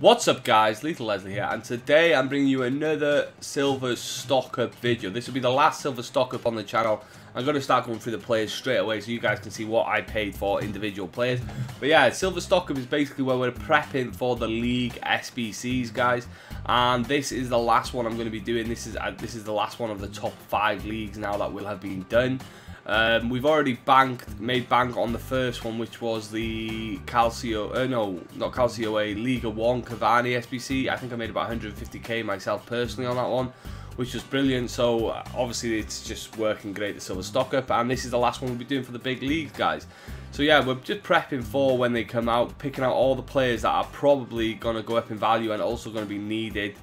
What's up guys, Lethal Leslie here, and today I'm bringing you another silver stock up video. This will be the last silver stock up on the channel. I'm going to start going through the players straight away so you guys can see what I paid for individual players. But yeah, silver stock up is basically where we're prepping for the league SBCs guys. And this is the last one I'm going to be doing. This is uh, this is the last one of the top five leagues now that will have been done. Um, we've already banked, made bank on the first one, which was the Calcio, uh, no, not Calcio A, Liga 1 Cavani SBC. I think I made about 150k myself personally on that one, which was brilliant. So obviously it's just working great, the silver stock up. And this is the last one we'll be doing for the big leagues, guys. So yeah, we're just prepping for when they come out, picking out all the players that are probably going to go up in value and also going to be needed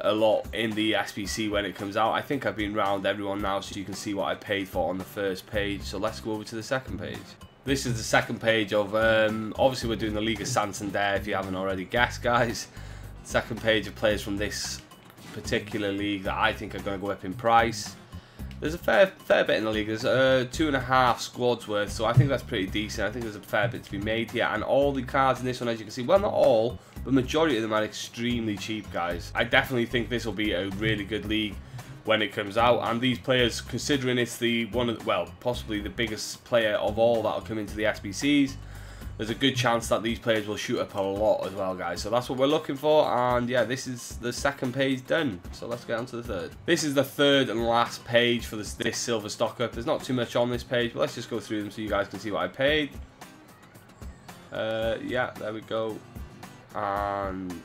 a lot in the SBC when it comes out. I think I've been round everyone now so you can see what I paid for on the first page. So let's go over to the second page. This is the second page of, um, obviously we're doing the Liga Santander if you haven't already guessed guys. Second page of players from this particular league that I think are going to go up in price. There's a fair fair bit in the league. There's uh, two and a half squads worth, so I think that's pretty decent. I think there's a fair bit to be made here. And all the cards in this one, as you can see, well, not all, but majority of them are extremely cheap, guys. I definitely think this will be a really good league when it comes out. And these players, considering it's the one of the, well, possibly the biggest player of all that will come into the SBCs, there's a good chance that these players will shoot up a lot as well, guys. So that's what we're looking for. And yeah, this is the second page done. So let's get on to the third. This is the third and last page for this, this silver stock up. There's not too much on this page, but let's just go through them so you guys can see what I paid. Uh, yeah, there we go. And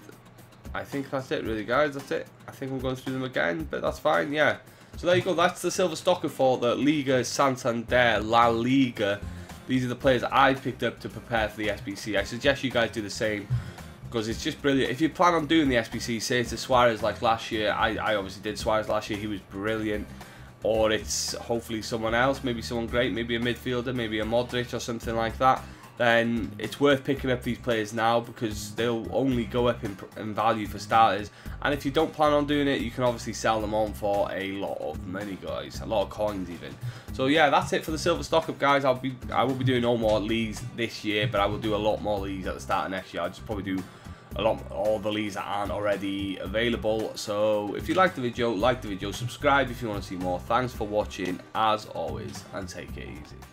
I think that's it really, guys. That's it. I think I'm going through them again, but that's fine, yeah. So there you go. That's the silver stocker for the Liga Santander La Liga these are the players I've picked up to prepare for the SBC. I suggest you guys do the same because it's just brilliant. If you plan on doing the SBC, say it's a Suarez like last year. I, I obviously did Suarez last year. He was brilliant. Or it's hopefully someone else, maybe someone great, maybe a midfielder, maybe a Modric or something like that then it's worth picking up these players now because they'll only go up in, in, value for starters. And if you don't plan on doing it, you can obviously sell them on for a lot of money, guys, a lot of coins even. So yeah, that's it for the silver stock up, guys. I'll be I will be doing no more leagues this year, but I will do a lot more leagues at the start of next year. I'll just probably do a lot all the leagues that aren't already available so if you like the video like the video subscribe if you want to see more thanks for watching as always and take it easy